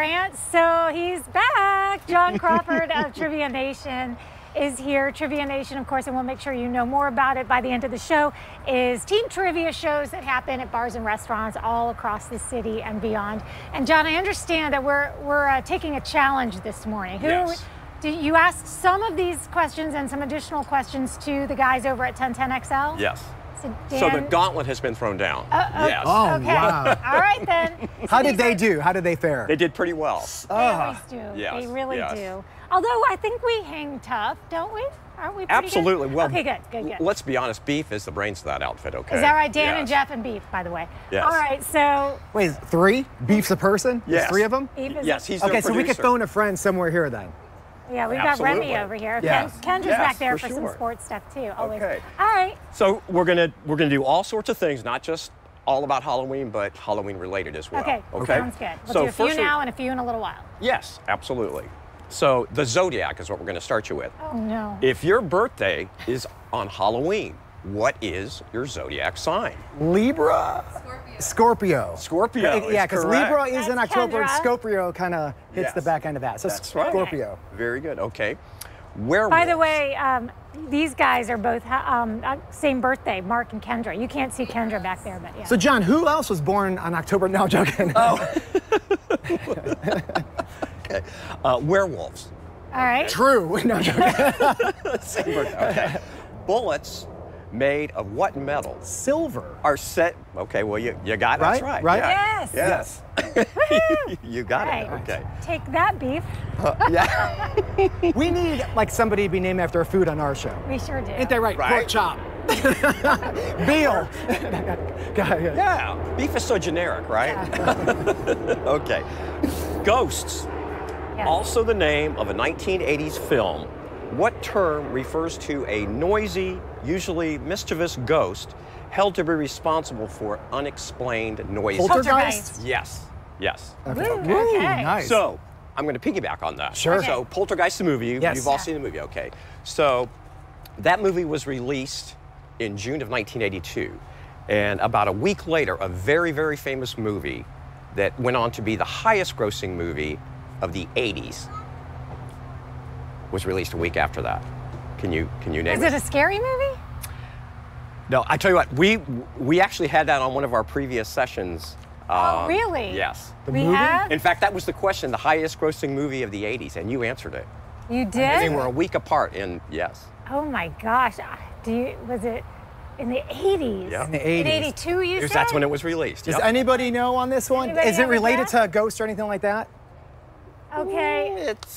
So he's back. John Crawford of Trivia Nation is here. Trivia Nation, of course, and we'll make sure you know more about it by the end of the show, is team trivia shows that happen at bars and restaurants all across the city and beyond. And John, I understand that we're we're uh, taking a challenge this morning. Who Yes. do you asked some of these questions and some additional questions to the guys over at 1010XL? Yes. So, So the gauntlet has been thrown down. uh, yes. Oh, okay. wow. All right then. How did they are- do? How did they fare? They did pretty well. They always do. Ah, Yes, They really yes. do. Although I think we hang tough, don't we? Aren't we? Pretty good? Absolutely. Well, okay, good, good, good. Let's be honest. Beef is the brains of that outfit. Okay. Is that right, Dan and Jeff and Beef, by the way? Yes. All right, so Wait, three? Beef's a person? There's Yes. three of them? Beef is. Yes, he's their Okay, so we could phone a friend somewhere here then. Yeah, we've got Remy over here. Kendra's Yes, back there for for, some sports stuff too. Always. Okay. All right. So we're gonna we're gonna do all sorts of things, not just all about Halloween, but Halloween related as well. Okay. Okay. Sounds good. We'll so do a few we- now and a few in a little while. Yes, absolutely. So the zodiac is what we're going to start you with. Oh no. If your birthday is on Halloween, what is your zodiac sign? Libra? Scorpio. Scorpio is Yeah, because. Libra is in October. Kendra. Scorpio kind of hits Yes. the back end of that. So That's right. Scorpio. Very good. Okay. Werewolf. By the way, um, these guys are both ha- um, uh, same birthday, Mark and Kendra. You can't see Kendra back there, but yeah. So, John, who else was born on October? No, I'm joking. Oh. uh, werewolves. All right. True. No, I'm joking. Same birthday. Okay. Bullets made of what metal Silver. are set? Okay. Well, you you got it. That's Right, right. right? Yeah. Yes. Yes. you got Right. it. Okay. Take that, Beef. Uh, yeah. We need like somebody to be named after a food on our show. We sure do. Ain't that right? Right. Pork chop. Veal. Yeah. Yeah, beef is so generic, right? okay. Ghosts, Yes. also the name of a 1980s film. What term refers to a noisy, usually mischievous ghost held to be responsible for unexplained noises? Poltergeist? Yes, yes. Okay. Woo, Woo, okay. nice. So, I'm going to piggyback on that. Sure. So, Poltergeist, the movie, Yes. you've all Yeah. seen the movie, okay. So, that movie was released in June of 1982. And about a week later, a very, very famous movie that went on to be the highest grossing movie of the 80s was released a week after that. Can you, can you name Is it a scary movie? no, I tell you what, we, we actually had that on one of our previous sessions. Oh, Um, really? Yes. The we movie? have. In fact, that was the question, the highest grossing movie of the 80s, and you answered it. You did? And they were a week apart in, yes. Oh my gosh. Do you? Was it in the 80s? Yeah. In the 80s. In 82, you Because said? that's when it was released. Does Yep. anybody know on this one? Anybody Is it related guess? to a ghost or anything like that? Okay. It's,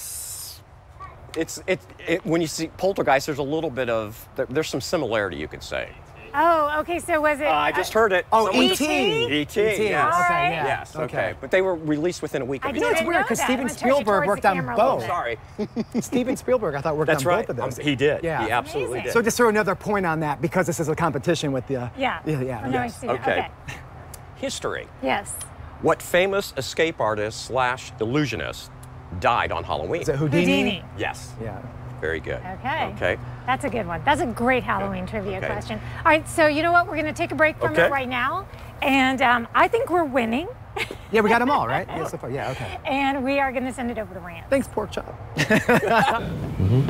it's, it, it, when you see Poltergeist, there's a little bit of, there, there's some similarity, you could say. Oh, okay. So was it? Uh, I just heard it. Oh, Someone E.T. just- E.T. E.T., yes. All right. yeah. Yes, okay. Okay. But they were released within a week I of didn't each it's other. weird know 'cause that. Steven I'm gonna turn you Spielberg worked on camera a little both. Sorry. Steven Spielberg, I thought worked That's on right. both of those. Um, he did. Yeah. He absolutely Amazing. did. So just throw another point on that because this is a competition with the. Yeah. Yeah. yeah Oh, no, I yes. see. Okay. okay. History. Yes. What famous escape artist slash illusionist died on Halloween? Is it Houdini? Houdini. Yes. Yeah. Very good. Okay. Okay. That's a good one. That's a great Halloween trivia Okay. question. All right, so you know what? We're going to take a break from Okay. it right now. And um, I think we're winning. Yeah, we got them all, right? Yeah, so far. Yeah, okay. And we are going to send it over to Rand. Thanks, pork chop.